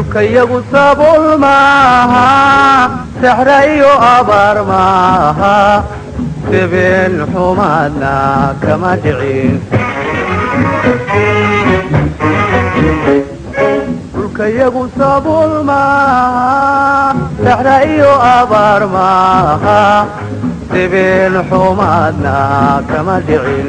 dhulkayagu sabuul maaha saxra iyo abaar maaha debeen xumaadna kama dhicin dhulkayagu sabuul maaha saxra iyo abaar maaha debeen xumaadna kama dhicin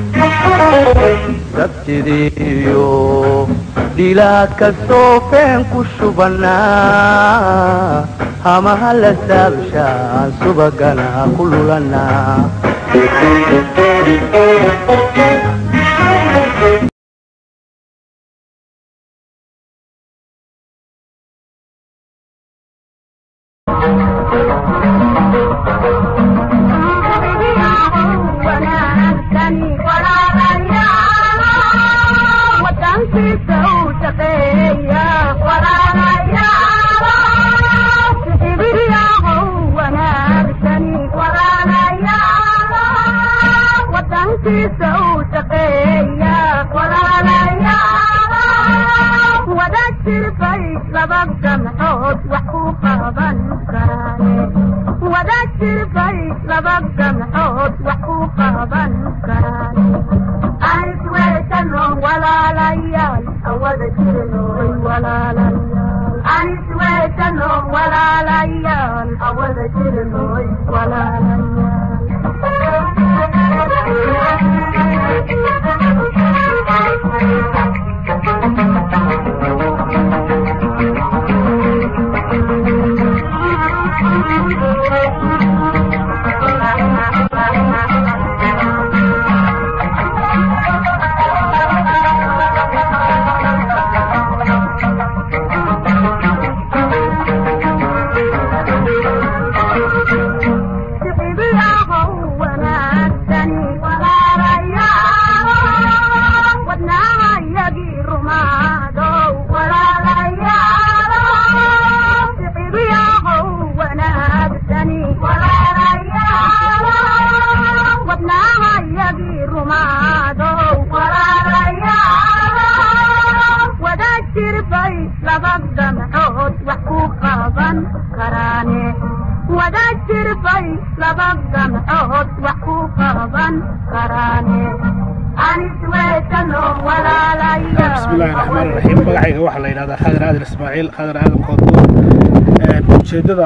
dabtidiiyo dhilaa kastoo feen ku shubannaa hamaha la saabshaan subagana ku lulannaa bismillahi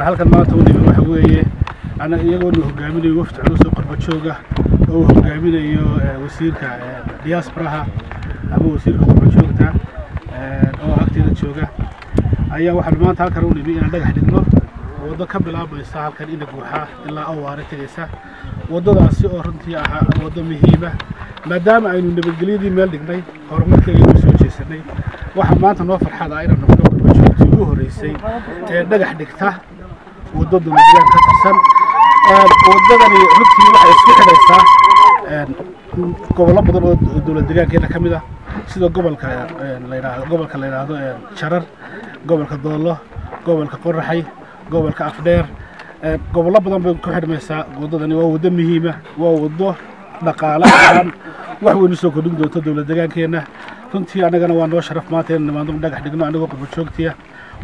halkan maanta u nimi waxa weeye iyagoonu hogaaminayo wafdi culus oo qorbajooga oo uu hogaaminayo wasiirka diasporaha ama wasiirka qurbajoogta oo agteeda jooga. Ayaa waxaan maanta halkan u nimi inaan dhagax dhigno waddo ka bilaabaysa halkan ina guuxaa ilaa awaare tegaysa waddadaasi oo runtii ahaa waddo muhiima maadaama aynu nabadgelyadii meel dhignay horumarkeegaynu soo jeesanay. Waxaa maanta noo farxada inaan noqdo qurbajoogtii ugu horreysay ee dhagax dhigta waddo dowladdegaan ka tirsan waddadani runtii waxay isku xidhaysaa gobollo badan oo dowlad degaankeena ka mid ah sida gobolka layidhaahdo gobolka la yidhaahdo jarar gobolka doollo gobolka qoraxay gobolka afdheer gobollo badan bay ku xidhmaysaa waddadani waa waddo muhiima waa waddo dhaqaale ahaan wax weyn u soo kordhin doonto dowlad deegaankeenna runtii annagana waa noo sharaf maanta inaan nimaadno dhagax dhigno annagoo qurbajoogtiya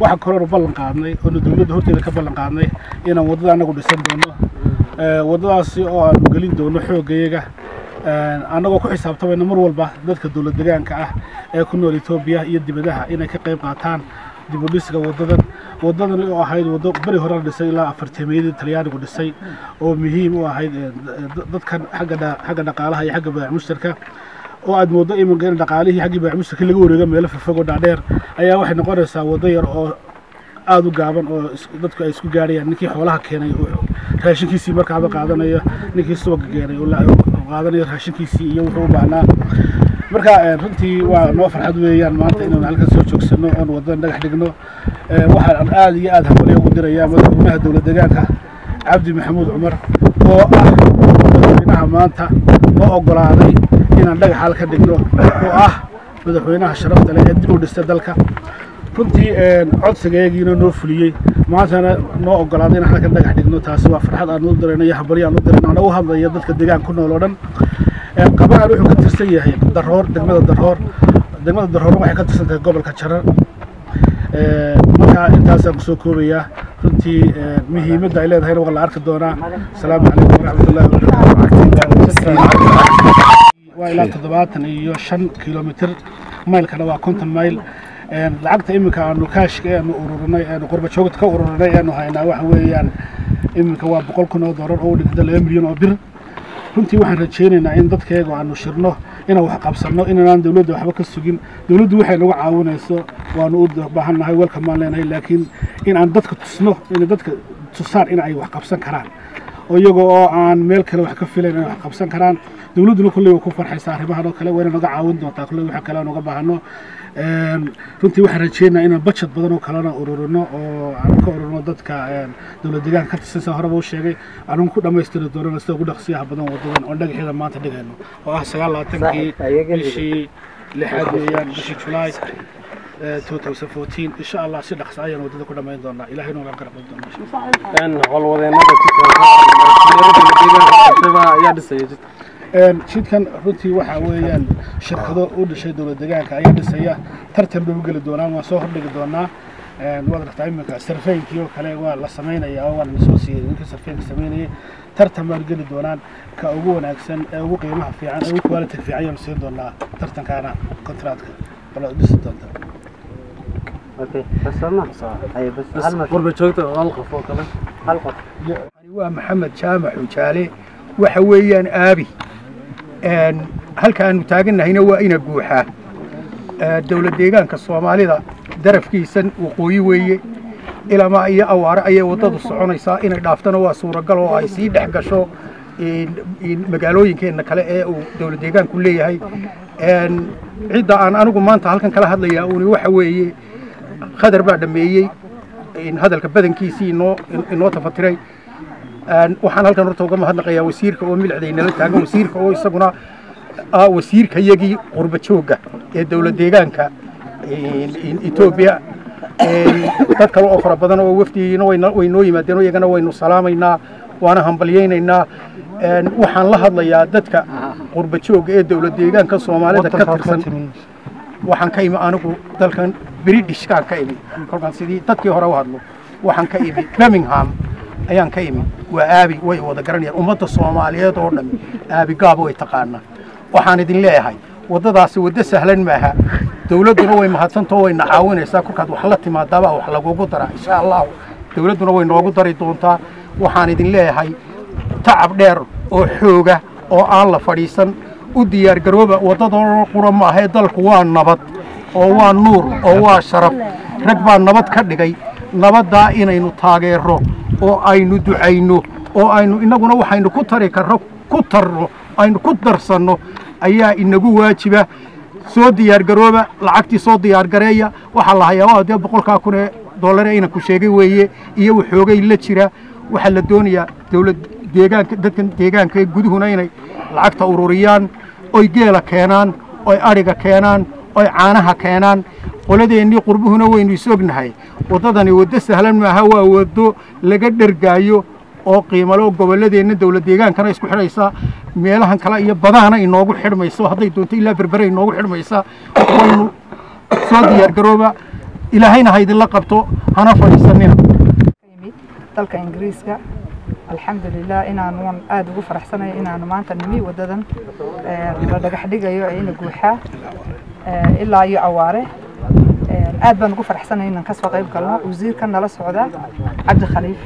waxaa kaloonu ballan qaadnay oonu dowladda horteeda ka ballan qaadnay inaan waddada annagu dhisan doono. Waddadaasi oo aanu gelin doono xooggayaga annagoo ku xisaabtamayna mar walba dadka dowlad degaanka ah ee ku nool etoobiya iyo dibadaha inay ka qayb qaataan dib dhisga waddadan. Waddadani oo ahayd waddo beri hore la dhisay ilaa afarteemiyadii talyaanigu dhisay oo muhiim u ahayd dadkan xagga xagga dhaqaalaha iyo xagga baac mushtarka oo aad iminka in dhaqaalihii xaggii baac mushtarka laga wareego meelo fofog oo dhaadheer ayaa waxay noqonaysaa waddo yar oo aada u gaaban oo dadku ay isku gaarayaan ninkii xoolaha keenay raashinkiisii markaaba qaadanayo ninkii subaga keenay qaadanayo raashinkiisii iyo wuxuu u baahnaa marka runtii waa noo farxad weeyaan maanta inaan halkan soo joogsano oon waddada dhagax dhigno. Waxaan aada iyo aada hambalyo ugu dirayaa madaxweynaha dowlad deegaanka cabdi maxamuud cumar oo ah madaxweynaha maanta noo ogolaaday inaan dhagax halka dhigno oo ah madaxweynaha sharafta leh ee dib u dhistay dalka. Runtii codsigayagiina noo fuliyey. Maantana noo ogolaaday inaan halkan dhagax dhigno taasi waa farxad aan u dirayno iyo hambalyo aan u dirayno aan u hadlayo dadka deegaanka ku nool oo dhan. Qabaan wuxuu ka tirsan yahay daroor degmada daroor. Degmada daroor waxay ka tirsan tahay gobolka jarar marka intaasaan ku soo koobayaa. Runtii muhiimadda ay leedahayna waa la arki doonaa. Asalaamu calaykum waraxmatullahi wabarakatu waa ilaa toddobaatan iyo shan kilomitr maylkana waa konton mayl. Lacagta iminka aanu kaashka aanu ururinay aanu qurbajoogta ka ururinay aanu haynaa waxa weeyaan iminka waa boqol kun oo doolar oo u dhigta laba milyan oo bir. Runtii waxaan rajaynaynaa in dadkeega aanu shirno inaan wax qabsanno inaan dowladda waxba ka sugin. Dowladdu waxay nagu caawinayso waanu u baahannahay welcome baan leenahay laakiin in aan dadka tusno in dadka tusaan in ay wax qabsan karaan iyaga oo aan meel kale wax ka filayn inay wax qabsan karaan. Dowladduna kolley waa ku farxaysaa arrimahan oo kale waa inay naga caawin doontaa kolley waxa kale aan uga baahano runtii waxaan rajaynayaa inaan budget badan oo kalena ururino oo aan ka ururino dadka dowlad deegaanka ka tirsan sida horeba u sheegay aanu ku dhammaystiri doonana sida ugu dhaqsiyaha badan wadadan oo dhagaxyada maanta dhigayno. Oo ah sagaal labaatankii bishii lixaad weeyaan bishii julaay 2014 insha allah si dhaqso ayaan waddada ku dhammayn doonaa. Ilaahay nooga garabay doonaa. Dhisaya jidkan runtii waxaa weeyaan shirkado u dhashay dowlad deegaanka ayaa dhisaya. Tartan bay u geli doonaan waan soo hordhigi doonaa. Waad aragtaa iminka sarfeynkii oo kale waa la samaynayaa oo waan soo siiyey ninkii sarfeynka samaynayay tartan baan geli doonaan. Ka ugu wanaagsan ee ugu qiimaha fiican ee ugu quality fiican ayaan siin doonaa tartankaana kontraatka bala dhisi doonta qurba joogta hal qof oo kale waa maxamed jaamac xujaale waxa weeyaan aabi. Halka aanu taagannahayna waa ina guuxaa dowlad deegaanka soomaalida darafkiisan waqooyi weeye. Ilamaa iyo awaare ayay waddadu soconaysaa inay dhaaftana waa suuragal oo ay sii dhex gasho magaalooyinkeenna kale ee uu dowlad deegaanku leeyahay. Cidda aan anigu maanta halkan kala hadlayaa uuni waxa weeye khadar baa dhammeeyey hadalka badankiisii inoo tafatiray waxaan halkan horta uga mahadnaqayaa wasiirka oo milixdaynala taagan wasiirka oo isaguna ah wasiirkayagii qurba joogga ee dowlad deegaanka etoobiya dad kale oo fara badan oo wafdigiina way noo yimaadeen iyagana waynu salaamaynaa waana hambalyaynaynaa. Waxaan la hadlayaa dadka qurba joogga ee dowlad deegaanka soomaalida ka tirsan waxaan ka imi anigu dalkan britishkaan ka imi kolkaan sidii dadkii hore u hadlo waxaan ka imi birmingham ayaan ka imi waa aabi way wada garanayaan ummadda soomaaliyeed oo dhammi aabi gaaba way taqaanaa. Waxaan idin leeyahay waddadaasi waddo sahlan maaha dowladduna way mahadsantao wayna caawinaysaa. Kolkaad wax la timaadaabaa wax lagugu daraa insha allahu. Dowladduna way noogu dari doontaa. Waxaan idin leeyahay tacab dheer oo xooga oo aan la fadhiisan u diyaargarooba waddadoo qura maahee dalku waa nabad oo waa nuur oo waa sharaf. Rag baa nabad ka dhigay nabaddaa inaynu taageero oo aynu ducayno oo aynu innaguna waxaynu ku tari karro ku tarno aynu ku darsanno ayaa inagu waajiba. Soo diyaargarooba lacagtii soo diyaargareeya waxaa la hayaa dee boqolkaa kun ee doolare inanku sheegay weeye iyo waxoogay la jira. Waxaa la doonayaa dowlad deegaanka dadkan deegaanka ee guduhuna inay lacagta ururiyaan oy geela keenaan oy adhiga keenaan oy caanaha keenaan. Qoladeennii qurbuhuna waynu is ognahay. Waddadani waddo sahlan maaha waa waddo laga dhergaayo oo qiimalo gobolladeenna dowlad deegaankana isku xidhaysa. Meelahan kale iyo badahana inoogu xidhmayso. Hadday doonto ilaa berbere inoogu xidhmaysa. Waynu soo diyaargarooba ilaahayna ha idinla qabto. Hana fadhiisanina. Dalka ingiriiska alxamdulilah inaanu waan aada ugu faraxsanayo inaanu maanta nimi waddadan la dhagax dhigayo ee ina guuxaa ilaa iyo awaare. Aad baan ugu faraxsanaya inaan ka soo qayb galno. Wasiirka nala socda cabdi khaliif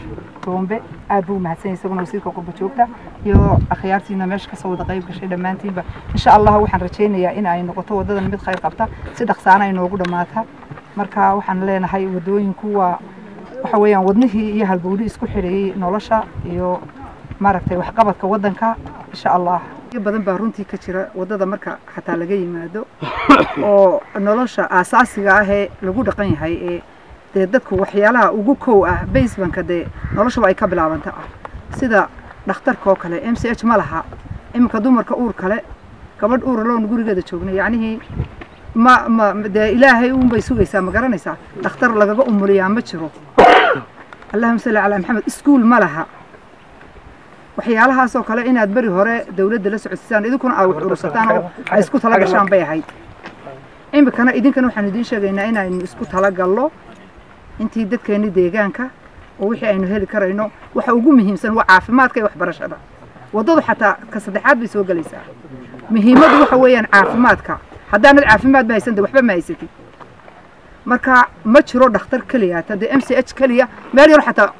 aad buu umahadsan yahay isaguna wasiirka qurba joogta iyo akhyaartiina meesha ka soo wada qayb gashay dhammaantiinba. Insha allah waxaan rajaynayaa in ay noqoto waddadan mid khayr qabta si dhaqsaana ay noogu dhammaata. Marka waxaan leenahay waddooyinku waa waxa weeyaan wadnihii iyo halbowli isku xidheeyey nolosha iyo maaragtay waxqabadka waddanka insha allah badan baa runtii ka jira waddada marka xataa laga yimaado oo nolosha aasaasiga ah ee lagu dhaqan yahay ee dee dadku waxyaalaha ugu kow ah basebanka dee noloshaba ay ka bilaabanta. Ah sida dhakhtarka oo kale m c h ma laha iminka dumarka uur kale gabadh uur loon gurigeeda joognay yacnihii ma ma dee ilaahay uunbay sugaysaa ma garanaysaa? Dhakhtar lagaga umuliyaa ma jiro allahuma salli calaa maxamed iskuul ma laha. Waxyaalahaasoo kale inaad beri hore dawladda la socodsisaan idinkuna aa wax urursataan oo ay isku tala gashaan bay ahayd. Iminkana idinkana waxaan idiin sheegaynaa inaynu isku talagallo intii dadkeenni deegaanka oo wixii aynu heli karayno waxa ugu muhiimsan waa caafimaadka iyo waxbarashada. Waddadu xataa ka saddexaad bay soo gelaysaa. Muhiimaddu waxa weeyaan caafimaadka. Haddaanad caafimaad ba haysan de waxba ma haysatid marka ma jiro dhakhtar keliya hata dee m c h keliya meel yar xataa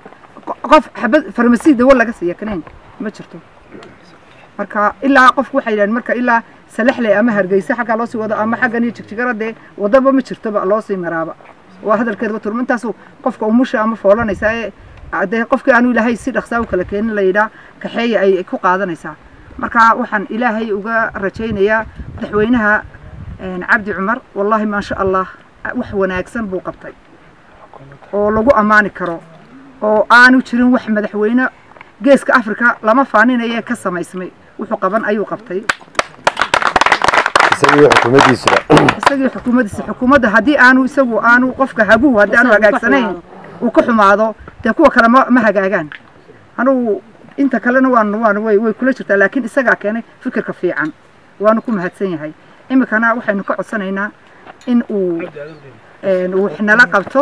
qof xabad farmasi dawo laga siiya kanayn ma jirto. Marka ilaa qofku waxay yidhahdeen marka ilaa salaxley ama hargeysa xaggaa loo sii wado ama xaggan iyo jigjigara dee waddaba ma jirtoba loo sii maraaba. Waa hadalkeedaba turma intaasu qofka umusha ama foolanaysaa ee dee qofkii aanu ilaahay si dhaqsaa u kala keenin la yidhaa kaxeeya ay ku qaadanaysaa. Marka waxaan ilaahay uga rajaynayaa madaxweynaha cabdi cumar. Wallaahi maasha allah wax wanaagsan buu qabtay. Oo lagu ammaani karo. Oo aanu jirin wax madaxweyne geeska afrika lama faaninayee ka samaysmay. Wuxuu qaban ayuu qabtay. Isagii xukuumaddiisa. Xukuumadda haddii aanu isagu aanu qofka haguhu haddii aanu hagaagsanayn uu ka xumaado dee kuwa kale ma ma hagaagaan. Anugu inta kalena waan waan way way kula jirtaa laakiin isagaa keenay fikirka fiican. Waanu ku mahadsan yahay. Iminkana waxaynu ka codsanaynaa in uu uu nala qabto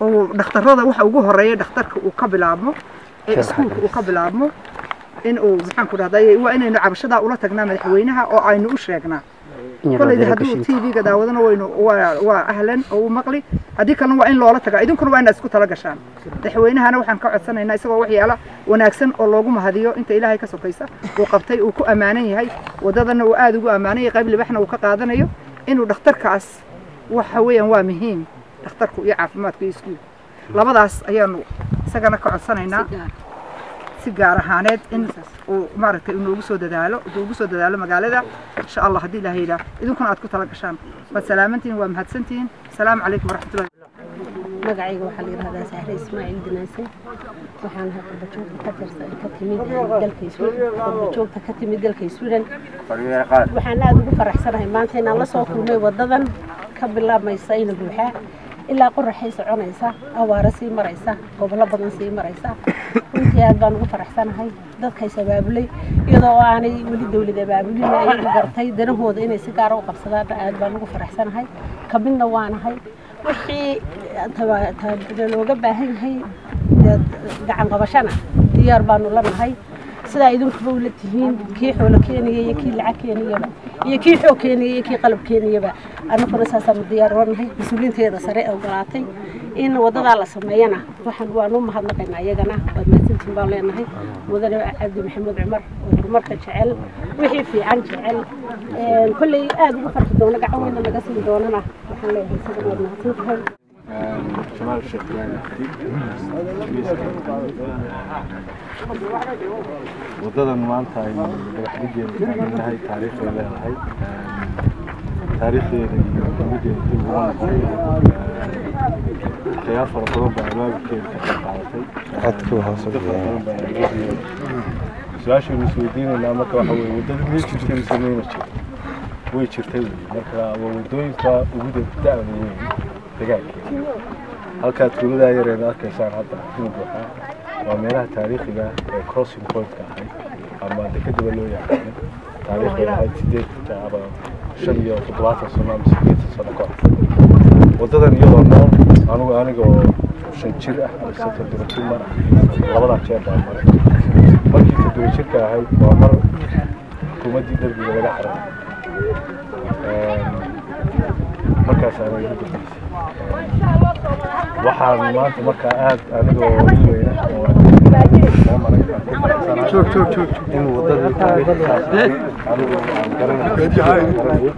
oo dhakhtarrada waxa ugu horreeya dhakhtarka uu ka bilaabmo ee iskuulka uu ka bilaabmo in uu maxaan ku dhahday waa inaynu cabashadaa ula tagnaa madaxweynaha oo aynu u sheegnaa. Kolleyda hadduu t v-ga daawadana waynu waa ahlan oo u maqli haddii kalena waa in loola tagaa. Idinkuna waa inaad isku tala gashaan. Madaxweynahana waxaan ka codsanaynaa isagoo waxyaala wanaagsan oo loogu mahadiyo inta ilaahay ka sokaysa. Uu qabtay uu ku ammaanan yahay waddadana uu aada ugu ammaanan yahay qayb libaxna uu ka qaadanayo inuu dhakhtarkaas waxa weeyaan waa muhiim. Dhakhtarku iyo caafimaadku iyo iskuulku labadaas ayaanu isagana ka codsanaynaa. Si gaar. Ahaaneed in uu maaragtay inoogu soo dadaalo ugu soo dadaalo magaalada. Insha allah haddii ilahay yidhaah idinkuna aad ku tala gashaan. Waad salaamantihiin waa mahadsantihiin asalaamu calaykum waraxmatullahi magacayga waxaa la yidhahdaa sahre ismaaciil dinaase waxaan qurbajoogta ka tirsan ka timid dalka sweden qurbajoogta ka timid dalka sweden. Waxaan aada ugu faraxsanahay maanta inaan la soo kulmay waddadan ka bilaabmaysa ina buuxaa ilaa qoraxay soconaysa awaaro sii maraysa gobollo badan sii maraysa. Runtii aad baan ugu faraxsanahay dadkays abaabulay iyadoo aanay weli dawlad abaabulin ay gartay danahooda inay si gaara u qabsadaan aad baan ugu faraxsanahay. Ka midna waanahay wixii looga baahan yahay soomaaliyeed gacan qabashana diyaar baanu la nahay. Sidaa idinkuba ula tihiin kii xoolo keenaya iyo kii lacag keeniyaba iyo kii xoog keenaya iyo kii qalab keeniyaba annaguna saasaanu diyaar nahay mas'uuliinteeda sare ee ogolaatay in wadadaa la sameeyana. Waxaan waanu mahadnaqaynaa iyagana waad mahadsantiin baan leenahay. Mudane cabdi maxamuud cumar oo horumarka jecel wixii fiican jecel. Kolley aada ugu farxi doona gacan weyna naga siin doonana. Waxaan leeyahay sida waad mahadsantahay wadadan maanta aynu dhagaxdhigeeda taagannahay taariikhay leedahay taariikhdeeda iyo dowladeeda dib ugu noqon. Khiyaar fara badan baa abaabulkeeda ka qayb qaadatay. Su'aashaynu isweydiinaynaa marka waxa weye waddada miyay jirtay mise mayna jir way jirtay. Marka waa waddooyinka ugu da-da weyn degaankeeda halkaa tuuladaa yareed arkaysaan hadda buuxaa waa meelaha taariikhiga ee crossing pointka ahayd. Ama dekadaba loo yaqaano taariikhday ahayd sideed ama shan iyo toddobaatan sano ama sideetan sano ka hor. Waddadan iyadoo nool anigu aniga oo shan jir ah mise toddoba jir mar ah labadaa jeer baa maray. Markii toddoba jirka ahayd waa mar xukuumaddii derbiga laga xiray markaasaana igu dambeysay waxaan maanta markaa aad anigoo weyna in wadadii taariikhdaas anigu aan garanayo.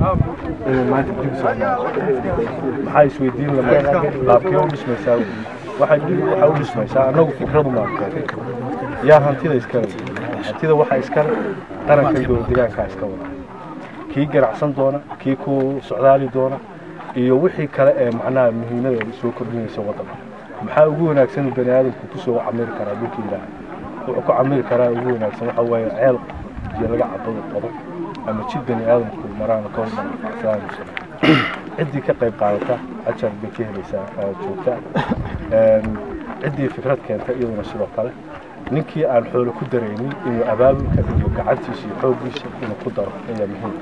Inuu maanta dib soo maxaa isweydiin lama laabkee u dhismaysaa waxay dib waxaa u dhismaysaa. Annagu fikradu maan yaa hantida iskale hantida waxaa iskale qarankan dowlad deegaankaa iska wada. Kii ganacsan doona kii ku socdaali doona iyo wixii kale ee macnaha muhiimada soo kordhinaysa waddanka. Maxaa ugu wanaagsan uu bani aadamku ku soo camiri karaa dhulka ilaahay wuxuu ku camiri karaa ugu wanaagsan waxa waaye ceel iyo laga cabado qodo ama jid bani aadamku maraan ka hormaraan ciddii ka qayb qaadata ajar bay ka helaysaa joogta. Ciddii fikrad keenta iyaduna sidoo kale ninkii aan xoolo ku daraynin inuu abaabulka iyo gacantiisa iyo xooggiisa inuu ku daro ayaa muhiim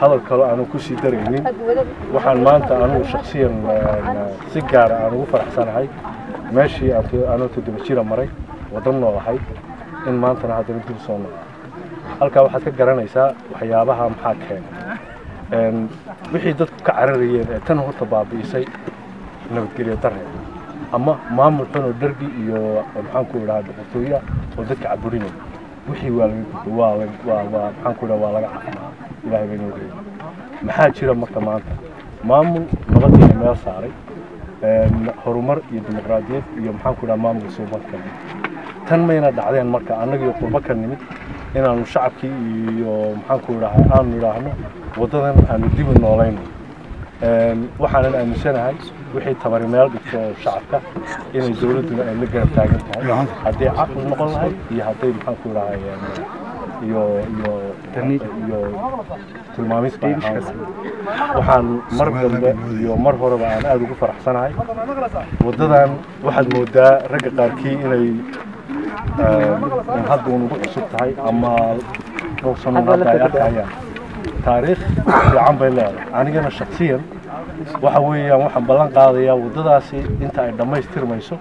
hadal kaloo aanu ku sii daraynin. Waxaan maanta anugu shaksiyan si gaara aan ugu faraxsanahay. Meeshii anuu toddoba jira maray wadan noolahay in maantana haddana dib soo noqo halkaa waxaad ka garanaysaa waxyaabaha maxaa keena wixii dadku ka cararayeen ee tan horta baabi'isay nabadgelyo darre. Ama maamul xun oo derbi iyo maxaan ku idhaha boqortooya oo dadka caburinaya wixii waa laga gudbay waa waa waa maxaan ku idhaha waa laga caafimaa ilaahay bay noo reeyay maxaa jira marka maanta? Maamul nabadiina meel saaray horumar iyo dimuqraadiyad iyo maxaan ku idhaha maamulka suubanka tan mayna dhacdeen marka annagii qurbo ka nimid inaanu shacabkii iyo maxaan ku idhaha aanu idhaahno waddadan aanu dibi noolayno. Waxaanan aaminsanahay wixii tabari meel dhigto oo shacabka inay dowladduna ay la garab taagan tahay. Hadday caqli noqon lahayd iyo hadday maxaan ku idhahay iyo iyo iyo tilmaamista ay ahaan lahayd waxaan mar dambe iyo mar horeba aan aada ugu faraxsanahay. Waddadan waxaad moodaa ragga qaarkii inay hadda un ugu cusub tahay ama dhowr sano hadda ay arkayaan. Taariikh fiican bay leedahay. Anigana shaksiyan waxa weeyaan waxaan ballan qaadayaa waddadaasi inta ay dhammaystirmayso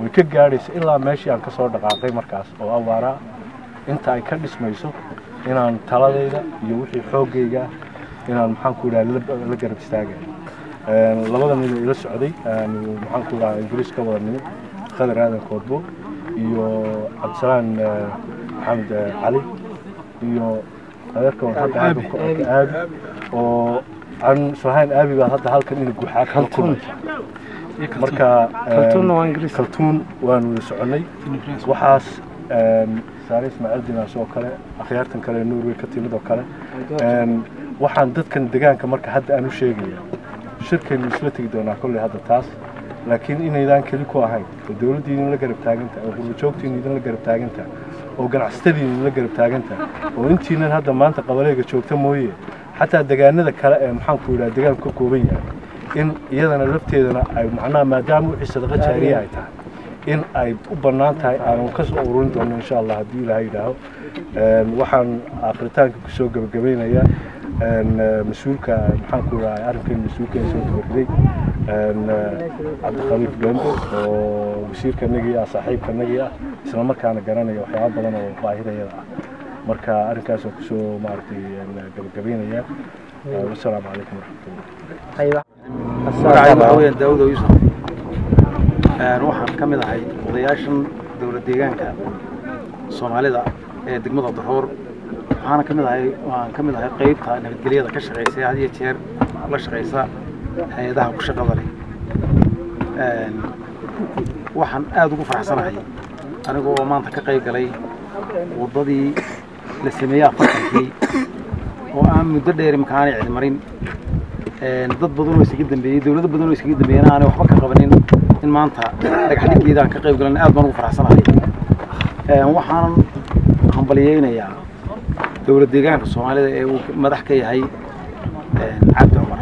way ka gaadhaysa ilaa meeshii aan ka soo dhaqaaqay markaas oo awaaraa inta ay ka dhismayso inaan taladayda iyo wixii xooggayga inaan maxaan ku idhaha la garab istaagay. Labada nin ila socday maxaan ku idhaha ingiriis ka wada nimid khadar aadan koodbo iyo cabdisalaan maxamed cali iyo adeerka hadda aabi oo aan islahayn aabi baa hadda halkan ina guuxaa kala kulmay marka kaltuun waanu wada soconnay waxaas سالس معرض ما سوى كله أخيرا كله النور ويكتي مدو كله وحن ضد كن دجان كمرك حد أنو شيء جي شركة مسلة تقدرنا كل هذا تاس لكن إن إذا كل كواهي الدول دي نلا جرب تاجنتا أو كل شوك تين نلا جرب تاجنتا أو جرب استدي نلا جرب تاجنتا أو إن تين هذا ما أنت قبلة كشوك تموي حتى دجان نذا كلا محن كورا دجان كوكوبين يعني إن يدنا لفت يدنا معناه ما دام وحش دقة شعرية هاي in ay u bannaan tahay aanu ka soo ururin doono insha allah haddii ilaahay yidhaaho. Waxaan akhritaanka ku soo gebagabaynayaa mas'uulka maxaan ku idhahay arrinkan mas'uulka soo gabagaday cabdikhaliif gembe oo wasiirkanagii ah saaxiibkanagii ah isla markaana garanaya waxyaaba badan oo baahidayada ah. Marka arrinkaasoo ku soo maaragtay gabagabaynaya wasalaamu calaykum waraxmatullah magacayga waxaa weeyaan daawud oo yuusuf waxaan ka mid ahay odayaashan dowlad deegaanka soomaalida ee degmada daroor waxaana ka mid ahay waan ka mid ahay qaybta nabadgelyada ka shaqeysa had iyo jeer la shaqeysa hay'adaha ku shaqada leh waxaan aada ugu faraxsanahay aniga oo maanta ka qayb galay waddadii la sameeyey afartankii oo aan muddo dheer imakaanay cilmarin dad badan oo isaga dambeeyey dowlado badan oo isaga dambeeyena aanay waxba ka qabanin in maanta dhagaxdhiggeeda aan ka qayb galan aad baan ugu faraxsanahay. Waxaan hambaliyeynayaa dowlad deegaanka soomaalida ee uu madax ka yahay cabdi cumar.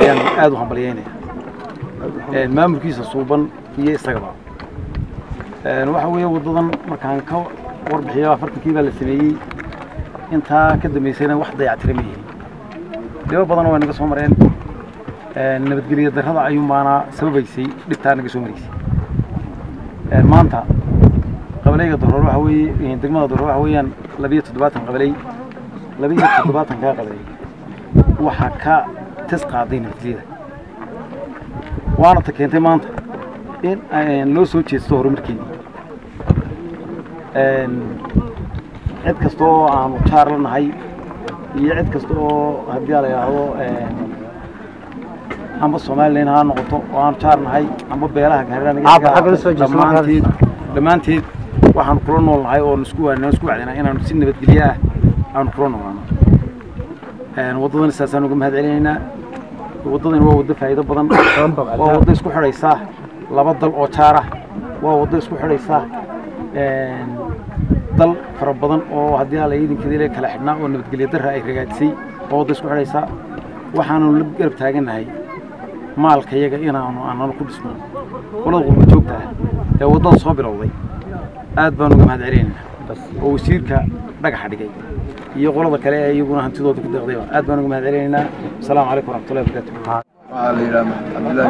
Ayaan aad u hambaliyeynayaa maamulkiisa suuban iyo isagaba. Waxa weeye waddadan markaan ka warbixiyo afartankii baa la sameeyey. Intaa ka dambeysayna wax dayactira ma yihiin dhibo badan waa naga soo mareen nabadgelyo darrada ayuun baana sababaysay dhibtaa naga soo maraysay maanta qabaleyga daroor waxa weeye degmada daroor waxa weeyaan labiyo toddobaatan qabaley labiyo toddobaatan kaa qabaley waxaa ka tis qaaday nabadgelyada waana ta keentay maanta in loo soo jeesto horumarkeedii cid kasta oo aanu jaar la nahay iyo cid kasta oo haddii la yidhaahdo amba somalilan ha noqoto oo aanu jaar nahay amba beelaha gaaranagadhammaanteed dhammaanteed waxaanu kula nool nahay oo isku waanaan isku wacdinaa inaanu si nabadgelyo ah aanu kula noolaano. Waddadan saasaan uga mahad celinaynaa waddadani waa waddo faa'iido badan. Waa waddo isku xidhaysa laba dal oo jaar ah waa waddo isku xidhaysa dal fara badan oo haddii alla iidankeeda kala xidhnaa oo nabadgelyo darra ay ragaadisay. Waa waddo isku xidhaysa. Waxaanu la garab taagannahay مال كيجا إنا أنا أنا كل اسمه. والله غو بتوبته لو ضل صابر والله أذبنا وما دارين بس. أو يصير كا بقى حد جاي. يقول هذا كله يقولون هنتدو تقدر غضيبه أذبنا وما دارين السلام عليكم ورحمة الله وبركاته. وعليكم السلام ورحمة الله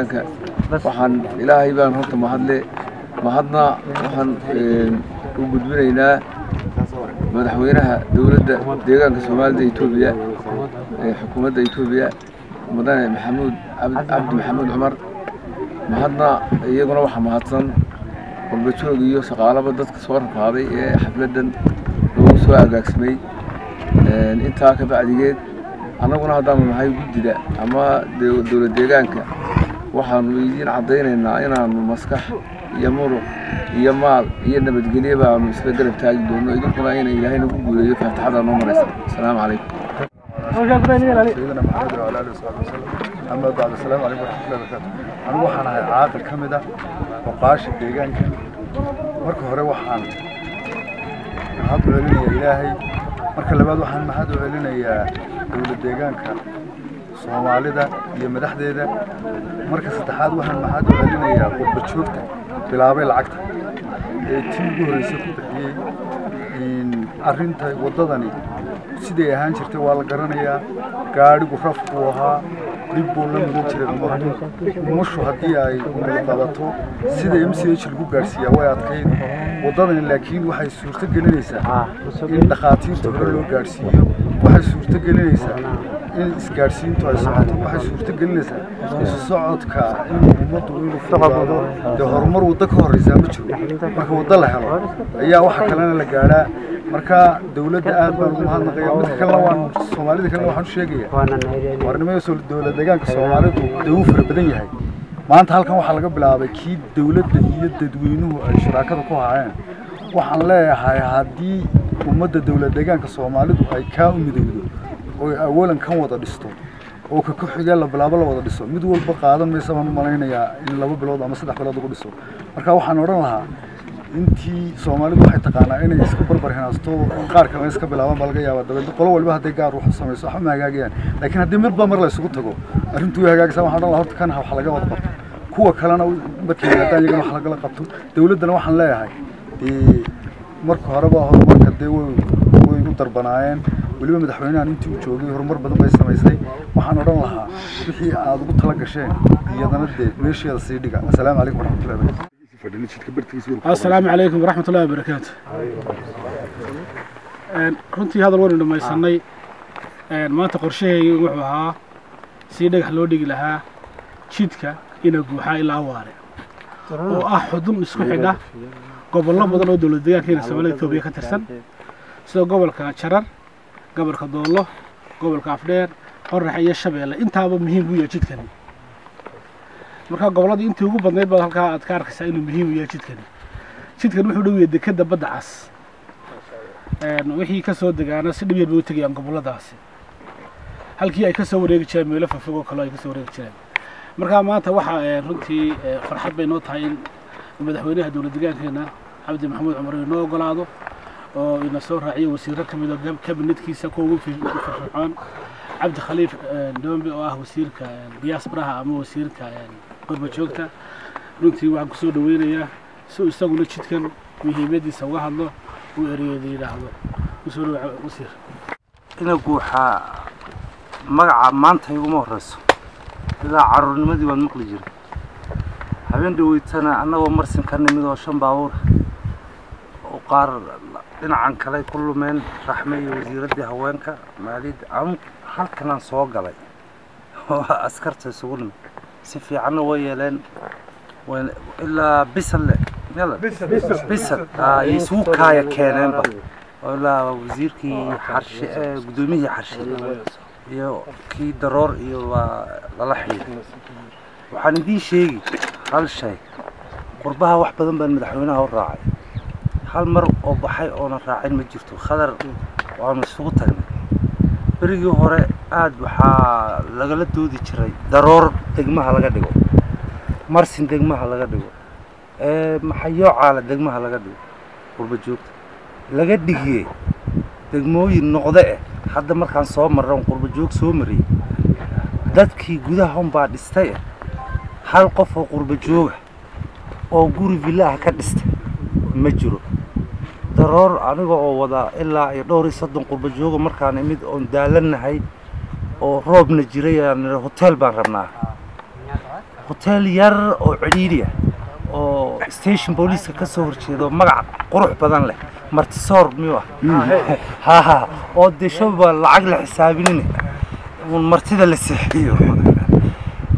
وبركاته. Waxaan ilaahay baan horta mahadle mahadna waxaan u gudbinaynaa madaxweynaha dowladda deegaanka soomaalida etoobiya xukuumadda etoobiya mudane maxamuud cabdi maxamuud cumar. Mahadna iyaguna waxaa mahadsan qurbajoog iyo shaqaalaba dadka soo rafaaday ee xafladdan loogu soo agaagsamay. Intaa ka bacdigeed annaguna haddaanu nahay guddida ama dowlad deegaanka inaanu maskax iyo muruq iyo maal iyo nabadgelyo baanu isla garab taagi doono idinkuna ina ilaahay nagu guuleeyo faatixada noo maraysa asalaamu calaykum سيدنا محمد وعلى اله وصحبه وسلم اما بعد السلام عليكم ورحمه الله وبركاته ahay caaqil ka mid ah oqaasha deegaanka marka hore waxaan mahad u celinayaa ilaahay marka labaad waxaan mahad u celinayaa dowlad deegaanka soomaalida iyo madaxdeeda marka saddexaad waxaan mahad u celinayaa qurba joogta bilaabay lacagta ee tii ugu horreysay ku bixiyey arrinta waddadani siday ahaan jirtay waa la garanayaa gaadhigu raf buu ahaa dhib buu la mudan jiray umarku umashu haddii ay qabato sida m c h lagu gaadhsiiyaa way adkayd waddadani laakiin waxay suurto gelinaysaa in dhakhaatiirta hore loo gaadhsiiyo waxay suurto gelinaysaa in isgaadhsiintu ay socoto waxay suurto gelinaysaa isu socodka in ummaddu inuu fudaado dee horumar waddo ka horreysaa ma jiro marka waddo la helo ayaa waxa kalena la gaadhaa marka dowladda aad baan ugu mahadnaqaya midka kalena waan soomaalida kalena waxaan u sheegaya warnimada dowlad deegaanka soomaalidu dee uu fara badan yahay maanta halkan waxaa laga bilaabay kii dowladda iyo dadweynuhu ay shuraakada ku haayeen waxaan leeyahay haddii ummadda dowlad deegaanka soomaalidu ay kaa u midowdo oo awalan kan wada dhisto oo ka ku xigee la wada dhiso. Mid walba qaadan maysa baan u malaynayaa in laba bilood ama saddex bilood lagu dhiso. Marka waxaan odhan lahaa intii soomaalidu waxay taqaanaa inay iska barbar hinaasto qaar kale iska bilaabaan baa laga yaabaa dabeedna qolo walba hadday gaar wax samayso waxba ma hagaagayaan. Laakiin haddii midba mar la isugu tago arrintu way hagaagaysaa. Waxaan odhan lahaa horta kan wax laga wada qabto. Kuwa kalena markii haddaan iyagana wax lagala qabto. Dowladdana waxaan leeyahay dee marka horeba horumarka dee way way u darbanaayeen ولما مدحونا عن إنتي وتشوقي هرمور بدل ما يسمى يسوي ما حنورن لها في عضو طلقة شيء يدنا الدي ماشي على السيد كا السلام عليكم ورحمة الله وبركاته السلام عليكم ورحمة الله وبركاته كنتي هذا الورد لما يسمي ما تقول شيء وحها سيدة حلودي لها شيتكا إن جوحا إلى واري وأحدهم سكحدة قبل الله بدل ودول الدنيا كنا سوالي توبية كترسن سو قبل كان شرر gobolka doollo gobolka afdheer qorax iyo shabeelle intaaba muhiim u yahay jidkani markaa gobolladii intii ugu badnayd baad halkaa aad ka arkaysaa inuu muhiim u yahay jidkani jidkan wuxuu dhow yahay dekadda badda cas wixii ka soo degaana si dhib yar bay u tegayaan gobolladaasi halkii ay ka soo wareegi jireen meelo fafog oo kale ay ka soo wareegi jireen markaa maanta waxaa runtii farxad bay noo tahay in madaxweynaha dowlad deegaankeena cabdi maxamuud cumar inoo ogolaado oo ina soo raaciyo wasiirro ka mid a kabinetkiisa kuwa ugu firfircoon. Cabdi khaliif dombe oo ah wasiirka diasporaha ama wasiirka qurba joogta. Runtii waxaan ku soo dhaweynayaa si isaguna jidkan muhiimadiisa uga hadlo uu ereyooda yidhaahdo. Kusoo dhawa wasiir. Ina guuxaa magaca maanta iguma horeyso ilaa caruurnimadii waan maqli jiray. Habeen dhaweytana annagoo marsin ka nimid oo shan baabuur. Oo qaar دينعان كلاي كلو من رحمي وزير دي هوانكا ماليد عم حال كنان سواق علي أسكر تسولن. سفي عنا ويالين وين إلا بيسل. يلا. بيسل. بيسل. آه، يسوكا يا كينين با ولا وزير كي حرش آه، قدومي حرش يو كي ضرور يو للحي وحان دي شيء. هل شيء. قربها وحبا ذنبا المدحونا هو الراعي hal mar oo baxay oonan raacin ma jirto? Khadar waanu isugu tagnay. Berigii hore aad waxaa lagala doodi jiray daroor degmaha laga dhigo. Marsin degmaha laga dhigo. Maxayoocaala degmaha laga dhigo? Qurba joogta. Laga dhigiye degmooyin noqde eh. Hadda markaan soo marra on qurba joog soo mariyey. Dadkii gudaha unbaa dhistay eh. Hal qof oo qurba jooga oo guri villaha ka dhistay. Ma jiro daroor aniga oo wada ilaa iyo dhowr iyo soddon qurba jooga markaan imid oon daalanahay oo roobna jiray aan hotel baan rabnaa. Hotel yar oo cidhiidhi ah oo station booliiska ka soo horjeedo magac qurux badan leh martisoor miyuu ah? Ha ha oo dee shaba lacag la xisaabinine uun martida la seexiyo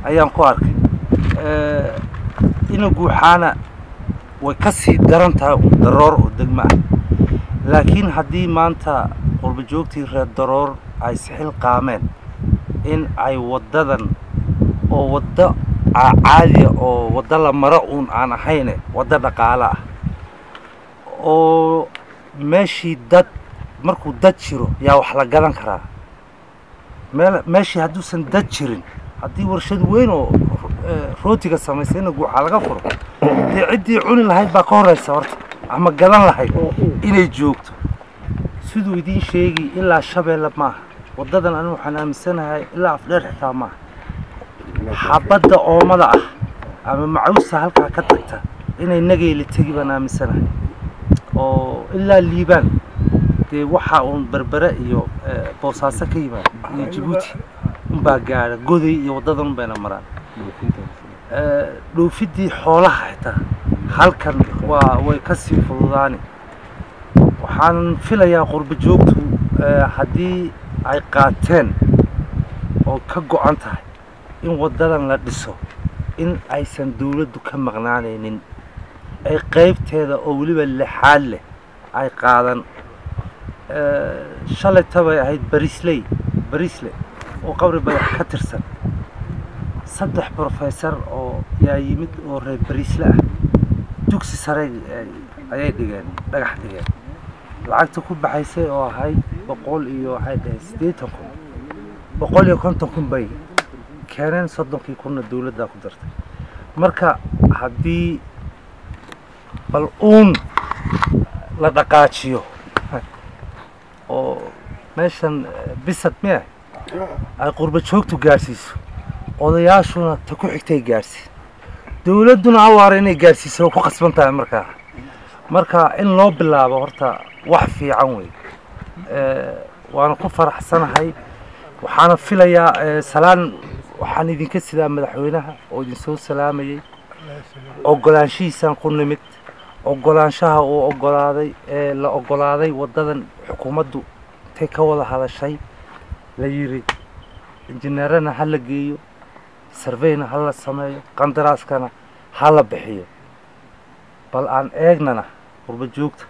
ayaan ku arkay. Ina guuxaana way ka sii daran tahay daroor oo degmo ah laakiin haddii maanta qurba joogtii reer daroor ay sixil qaameen in ay waddadan oo waddo caadiya oo waddo la maro uun aan ahayne waddo dhaqaale ah oo meeshii dad markuu dad jiro yaa wax la gadan karaa. Meel meeshii hadduusan dad jirin haddii warshad weyn oo rootiga samaysayna guuxaa laga furo dee ciddii cuni lahayd baa ka horraysa horta ama gadan lahayd inay joogto. Siduu idiin sheegi ilaa shabeelle maaha waddadan anigu waxaan aaminsanahay ilaa afdheer xitaa maaha xabadda oomada ah ama macawsa halkaa ka tagta inay nageeli tegi baan aaminsanahay oo ilaa liibaan. Dee waxa uun berbere iyo boosaaso ka yimaada. Iyo jabuuti unbaa gaadha. Goday iyo waddadan unbayna maraan. Dhoofiddii xoolaha xitaa. Halkan waa way ka sii fududaani. Waxaan filayaa qurba joogtu haddii ay qaateen oo ka go-an tahay in waddadan la dhiso in aysan dawladdu ka maqnaanaynin ay qaybteeda oo weliba lixaad leh ay qaadan. Shalayta bay ahayd barisley barisle oo qabri bayax ka tirsan. Saddex brofesor oo yaa yimid oo reer barisle ah dugsi sare ayay dhigeen dhagax dhigeen. Lacagta ku baxaysay oo ahayd boqol iyo waxay dhahay siddeetan kun. Boqol iyo konton kun bay keeneen soddonkii kunna dawladdaa ku dartay. Marka haddii bal uun la dhaqaajiyo oo meeshan bisad miya ay qurba joogtu gaadhsiiso odayaashuna ta ku xigtay gaadhsiin dawladduna awaara inay gaadhsiiso ku qasban tahay markaa marka in loo bilaabo horta wax fiican wey waana ku faraxsanahay waxaana filayaa salaan waxaan idinka sidaa madaxweynaha oo idin soo salaamayey ogolaanshihiisaan ku nimid. Ogolaanshaha uu ogolaaday ee la ogolaaday waddadan xukuumaddu intay ka wada hadashay la yidhi injineerana ha la geeyo sarveyna ha la sameeyo qandaraaskana ha la bixiyo. Bal aan eegnana qurba joogta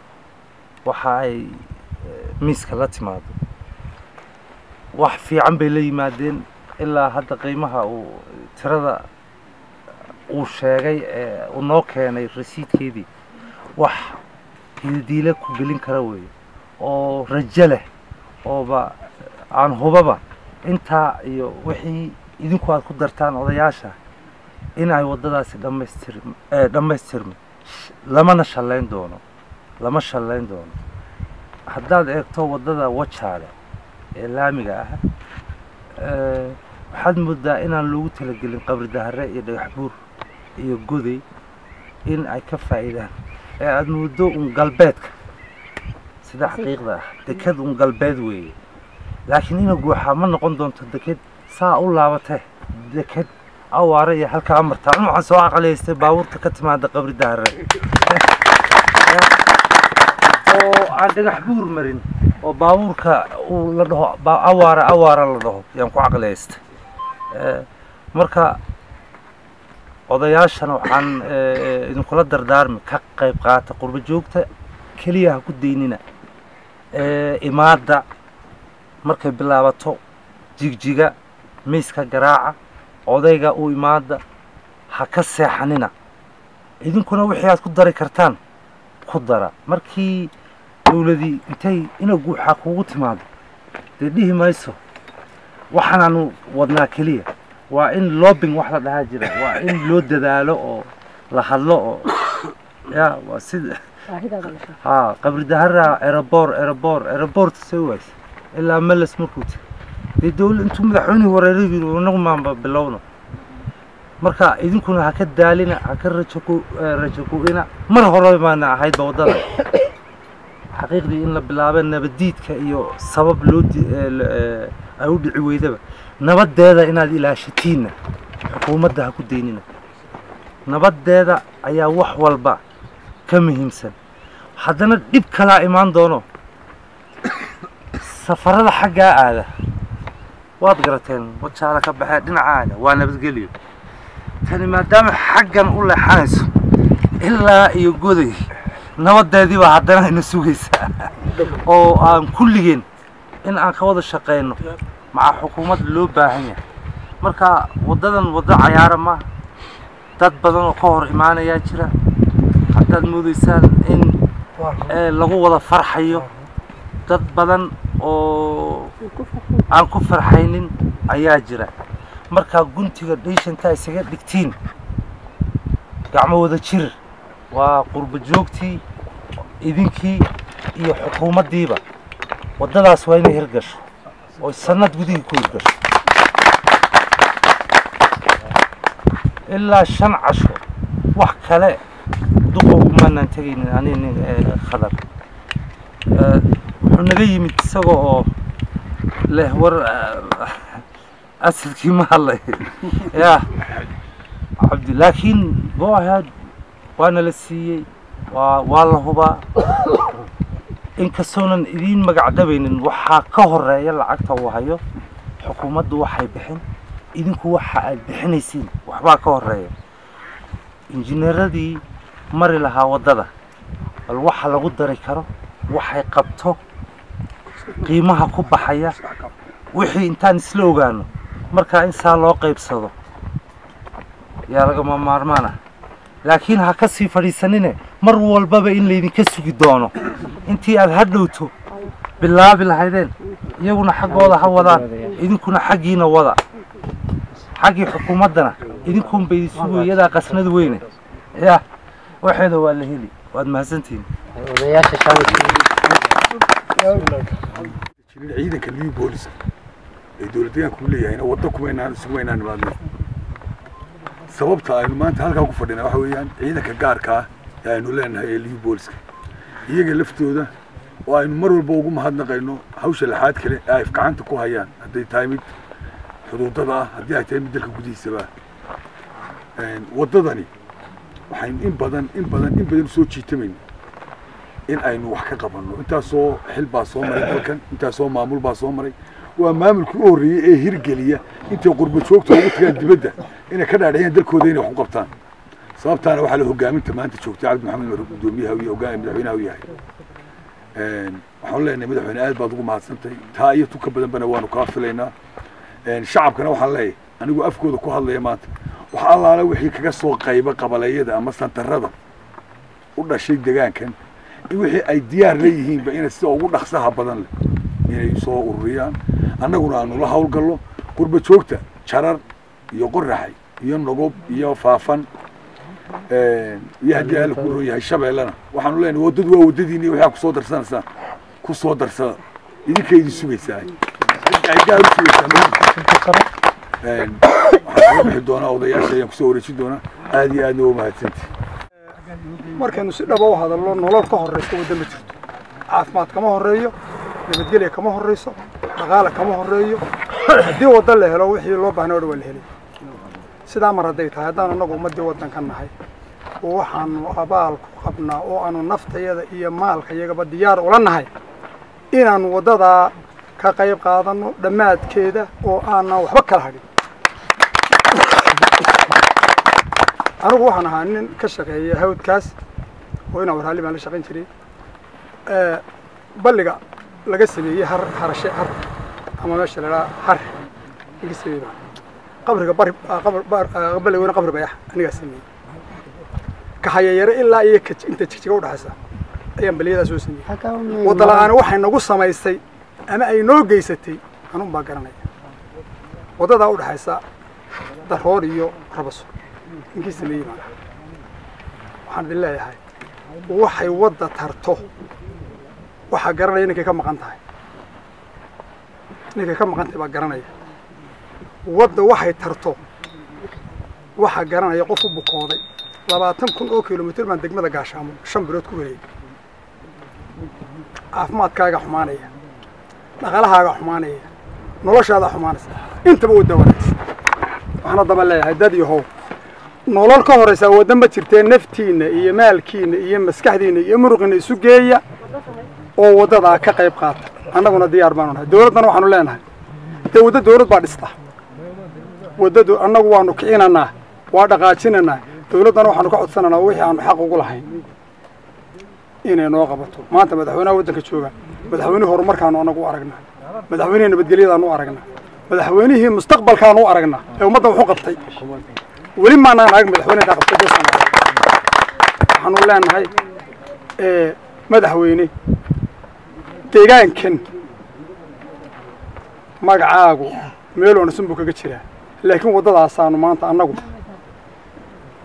waxa ay miiska la timaado. Wax fiican bay la yimaadeen ilaa hadda qiimaha uu tirada uu sheegay ee uu noo keenay rasiidkeedii. Wax diidiile ku gelin kara weeye oo rajo leh ooba aan hubaba. Intaa iyo wixii idinku aad ku dartaan odayaasha in ay waddadaasi dhammaystir dhammaystirmi. Lamana shallayn doono lama shallayn doono. Haddaad eegto waddada wajaale ee laamiga ah waxaad moodaa inaan loogu talagelin qabri dahare iyo dhagax buur iyo goday in ay ka faa'iidaan. Ee aada moodo un galbeedka sida xaqiiqda ah deked un galbeed weeye. Laakiin ina guuxaa ma noqon doonto deked saa u laabatee deked awaare iyo halkaa amartaa in waxaan soo aqaliyaystay baabuurta ka timaada qabri dahare oo aan dhagax buur marin oo baabuurka uu la dhaho awaara awaara la dhaho yaan ku caqliyaystay marka odayaashana waxaan eh, idinkula dardaarmi ka qayb qaata qurbo joogta keliya ha ku daynina. Eh, imaada markay bilaabato jigjiga miiska garaaca odayga u imaada ha ka seexanina. Idinkuna wixii aad ku dari kartaan ku dara. Markii dawladii intay ina guuxaa kuugu timaado dee dhihi mayso waxaanaanu wadnaa keliya. Waa in lobing wax la dhahaa jira waa in loo dadaalo oo la hadlo oo ya waa sida ha qabri erabor erebor erebor erebort soo waaysa. Ilaa meles markuu tag dee dowla intuu madaxweynihii wareeray yidhi inagu maanba bilowno marka idinkuna ha ka daalina ha ka rajaku mar hore baana ahaydba waddada xaqiiqdii in la bilaabo nabaddiidka iyo sabab loo ay u dhici weydaba nabadeeda inaad ilaashatiinna xukuumadda ha ku daynina nabaddeeda ayaa wax walba ka muhiimsan haddana dhib kalaa imaan doono safarada xaggaa aada waad garateen wajaala ka baxee dhinacaaga waa nabadgelyo. Tani maadaama xaggan u leexanayso ilaa iyo goday nabadeediibaa haddana ina sugaysaa. Oo aan kulligeen in aan ka wada shaqayno maca xukuumadda loo baahan yahay. Marka waddadan waddo cayaara ma dad badan oo ka hor imaanayaa jira. Haddaad moodaysaan in lagu wada farxayo. Dad badan oo aan ku farxaynin ayaa jira. Markaa guntiga dhiishantaa isaga dhigtiin gacmo wada jir. Waa qurbo joogtii idinkii iyo xukuumaddiiba. Waddadaas waa inay hirgasho oo sanad gudihii ku hirgasho. Ilaa shan casho wax kale umaanaan tegaynin ani ee, khadar Wuxuu naga yimid isaga oo leh war eh, asalkii ma hadlay. Ya cabdi laakiin go ahead waana la siiyey waa waa la hubaa. Inkastoonan idiin magacdabaynin waxaa ka horreeya lacagta uu hayo xukuumaddu waxay bixin idinku waxa aad bixinaysiin waxbaa ka horreeya injineeradii mari lahaa waddada bal waxa lagu dari karo waxay qabto qiimaha ku baxaya wixii intaan isla ogaano markaa in saa loo qaybsado. Yaa lagama maarmaan laakiin ha ka sii fadhiisanine mar walbaba in laydinka sugi doono. Intii aad hadhowto bilaabi lahaydeen iyaguna xaggooda ha wadaan idinkuna xaggiina wada. Xaggii xukuumaddana idinkunba idin iyadaa qasnada weyne. Ya waxeeda waa la heli waad mahadsantihiin jirin ciidanka liyu booliska ee dowlad deegaanku leeyahayna waddo kumaynaan isugumaynaan nimaadno sababta aynu maanta halkaa ku fadhina waxa weeyaan ciidanka gaarka ah ee aynu leenahay ee liyu booliska iyaga laftooda oo aynu mar walba ugu mahadnaqayno hawsha laxaad kale ee ay gacanta ku hayaan hadday tahay mid xuduudada ah haddii ay tahay mid dalka gudihiisaba waddadani waxaynu in badan in badan in badan soo jiitamayna in aynu wax ka qabanno intaasoo xil baa soo maray dalkan intaasoo maamul baa soo maray waa maamulkii u horreeyey ee hirgeliya intay joogta ugu tagaan dibadda inay ka dhaadhiciyaan dalkooda inay ku qabtaan sababtaana waxaa la hogaaminta maanta joogtay cabdi maxamed mar guddoomiyaha iyo hogaan madaxweynaha u yahay waxaan leenahay madaxweyne aad baad ugu mahadsantay taa iyo tu ka badanbana waanu kaa filaynaa shacabkana waxaan leeyahay anigu afkooda ku hadlaya maanta wax allaala wixii kaga soo qayba qabaleeyada ama santarada u dhashay degaankan wixii ay diyaar leeyihiinba inay sida ugu dhaqsaha badan leh inay soo ururiyaan annaguna aanu la hawlgallo qurba joogta jarar iyo qoraxay iyo nogob iyo faafan iyo haddii aala ku roon yahay shabeellana. Waxaanu leenahay waddadu waa waddadiini waxaa ku soo darsanaysaan ku soo darsada idinka idin sugaysaa waxaan kaga bixi doonaa odayaasha ayaan ku soo wareejin doonaa. Aad iyo aadna waa mahadsantihi markaynu si dhaba u hadalno nolol ka horraysa waddo ma jirto. Caafimaad kama horreeyo nabadgelya kama horrayso dhaqaale kama horreeyo. Haddii waddo la helo wixii loo baahnay dhan waa la helay. Sidaa mar hadday tahay haddaan annagu ummaddii waddanka nahay oo waxaanu abaal ku qabnaa oo aanu naftayada iyo maalka iyagaba diyaar ula nahay inaannu waddadaa ka qayb qaadanno dhammaadkeeda oo aanan waxba kala hadhin anigu waxaan ahaa nin ka shaqeeya hawdkaas oo inaa warhaalli baan la shaqayn jiray. Balliga laga sameeyey har harashe har ama meesha la idhaha har laga sameeyey baan qabriga bari balliga weyne qabri bayax anigaa sameeyey. Kahayayare ilaa iyo inta jigjiga udhexaysa ayaan baliyadaa soo sameeyey. La'aani waxay nagu samaysay ama ay noo geysatay anun baa garanaya. Waddadaa udhexaysa daroor iyo rabaso ninkii sameeyey baan waxaan idin leeyahay waxay wadda tarto. Waxaa garanaya ninkay ka maqan tahay. Ninkay ka maqan tahay baa garanaya. Wadda waxay tarto. Waxaa garanaya qof u bukooday. Labaatan kun oo kilomitr baan degmada gaashaamo shan bilood ku wareegay caafimaadkaaga xumaanaya. Dhaqalahaaga xumaanaya. Noloshaada xumaanaysa. Intaba wadda wanaagsan waxaan haddaba leeyahay dad iyo how nolol ka horaysaa wadda ma jirtee naftiinna iyo maalkiinna iyo maskaxdiinna iyo muruqiinna isu geeya oo waddadaa ka qayb qaata. Annaguna diyaar baanu nahay. Dowladdana waxaanu leenahay. Dee wadda dowlad baa dhista. Waddadu annagu waanu kicinanaa waa dhaqaajinanaa. Dowladdana waxaanu ka codsananaa wixii aanu xaq ugu lahayn inay noo qabato. Maanta madaxweynaha waddanka jooga madaxweynihii horumarkaanu annagu u aragnaa. Madaxweynihii nabadgelyadaanu u aragnaa. Madaxweynihii mustaqbalkaanu u aragnaa. Ee ummadda wuxu qabtay weli maanaan arag madaxweyne kaa qabtay besan waxaanu leenahay madaxweyne deegaankan magacaagu meel wanaagsan buu kaga jiraa. Laakiin waddadaasaanu maanta annagu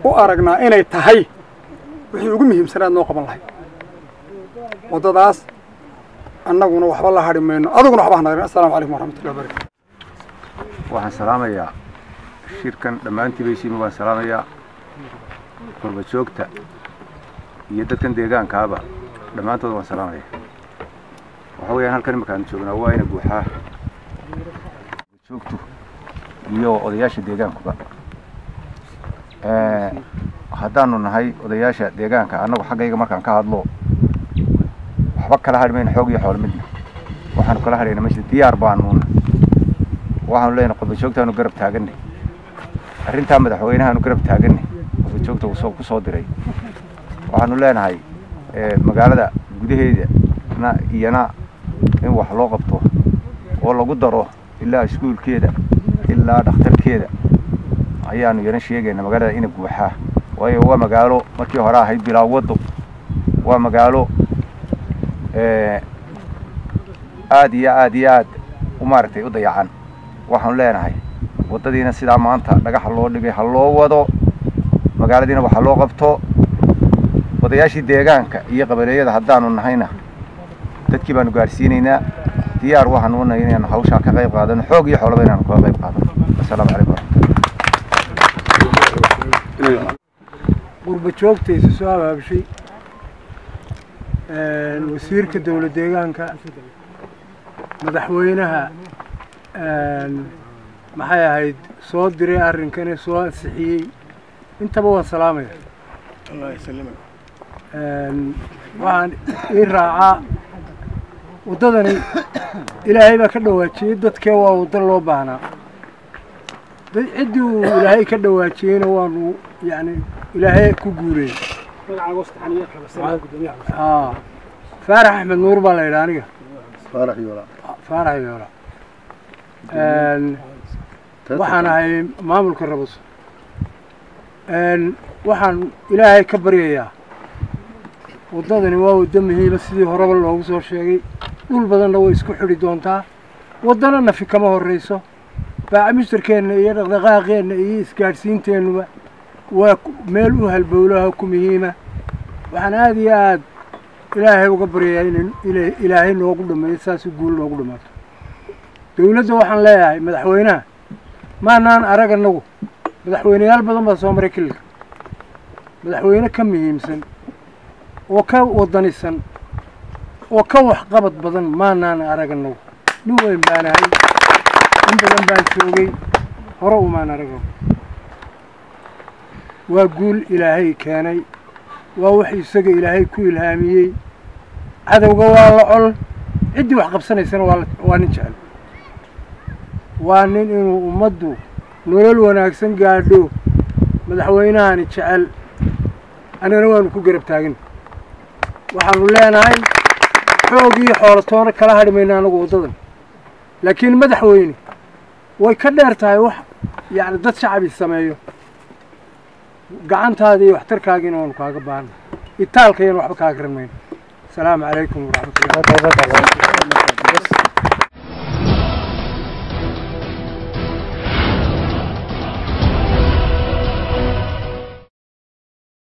u aragnaa inay tahay wixii ugu muhiimsanaad noo qaban lahayd waddadaas annaguna waxba la hadhi mayno. Adiguna waxba hanagrin assalamu calaykum waraxmatullahi wabarakatu waxaan salaamayaa shirkan dhammaantii baysiima waan salaamayaa qurba joogta iyo dadkan deegaankaaba dhammaantood waan salaamaya waxa weeyaan halkan imarkaan joognaa waa ina guuxaa joogtu iyo odayaasha deegaankuba. Haddaanu nahay odayaasha deegaanka annagu xaggayga markaan ka hadlo waxba kala hadhi mayno xoog iyo xoolo midna. Waxaanu kala hadhayna meesha diyaar baanuuna waxaanu leenahay qurba joogtaanu garab taaganay arrintaa madaxweynahaanu garab taaganay joogta uu ku soo diray. Waxaanu leenahay magaalada gudaheeda na iyana in wax loo qabto oo lagu daro ilaa iskuulkeeda ilaa dhakhtarkeeda. Ayaanu yana sheegayna magaalada ina guuxaa waayo waa magaalo markii hore ahayd bilaa waddo. Waa magaalo aad iyo aad iyo aad u maaragtay u dayacan waxaanu leenahay waddadiina sidaa maanta dhagaxa loo dhigay ha loo wado magaaladiina waxa loo qabto odayaashii deegaanka iyo qabaleeyada haddaanu nahayna. Dadkii baanu gaadhsiinaynaa diyaar waxaanu u nahay inaanu hawshaa ka qayb qaadano xoog iyo xoolaba inaanu kaga qayb qaadano. Assalaamu calaykum qurba joogtaysa soo abaabshay wasiirka dowlad deegaanka madaxweynaha maxay ahayd? Soo diray arrinkani soo ansixiyey. Intaba waan salaamaya waxaan ii raacaa waddadani. Ilaahay baa ka dhawaajiyey dadkee waa waddo loo baahnaa. Ciddii uu ilaahay ka dhawaajiyeyna waanu yani ilaahay ku guuleeyey faarax axmed nuur baa la yidhaa aniga. Faarax yoola waxaan ahay maamulka rabaso waxaan ilaahay ka baryayaa. Waddadani waa waddo muhiima sidii horeba loogu soo sheegay. Dhul badanna way isku xidhi doontaa. Waddana nafi kama horrayso. Baacamistarkeenna iyo dhaqdhaqaaqeenna iyo isgaadhsiinteennuba waa meel u halbowlaha ku muhiima. Waxaan aada iyo aad ilaahay uga baryayaa in ilaahay noogu dhameeyo saasi guul noogu dhammaato dowladda waxaan leeyahay madaxweynaha maanaan arag annagu madaxweyneyaal badan baa soo maray kililka madaxweyne ka muhiimsan oo ka wadanisan oo ka waxqabad badan maanaan arag annagu nin weyn baan ahay in badan baan joogay hore umaan arago waa guul ilaahay keenay waa wax isaga ilaahay ku ilhaamiyey. Cadowga waa la col ciddii wax qabsanaysana waa nin jecel waa nin inuu ummaddu nolol wanaagsan gaadho madaxweynahani jecel. Annagana waanu ku garab taagin. Waxaanu leenahay xoog iyo xoolatoona kala hadhi mayna anagu waddadan. Laakiin madaxweyne way ka dheer tahay wax yacni dad shacabi sameeyo. Gacantaada iyo waxtarkaagiina waanu kaaga baahna itaalkayana waxba kaa garan mayno asalaamu calaykum waraxmatullahi